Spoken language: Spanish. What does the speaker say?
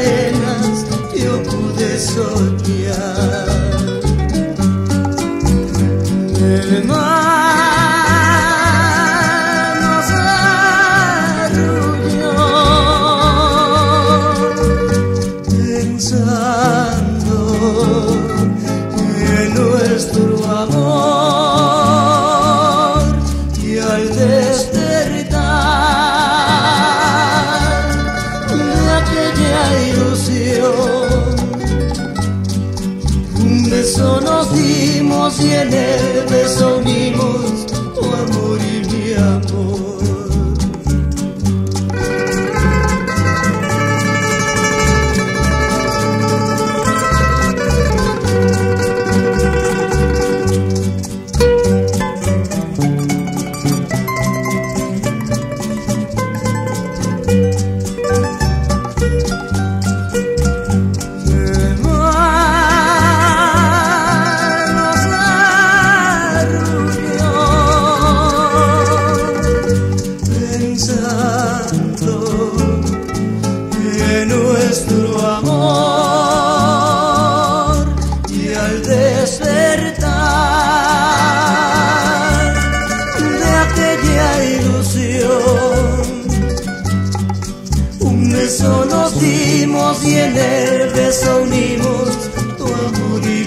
arenas yo pude soñar. El mar beso nos dimos y en el beso unimos tu amor y mi amor. Nuestro amor y al despertar de aquella ilusión un beso nos dimos y en el beso unimos tu amor y.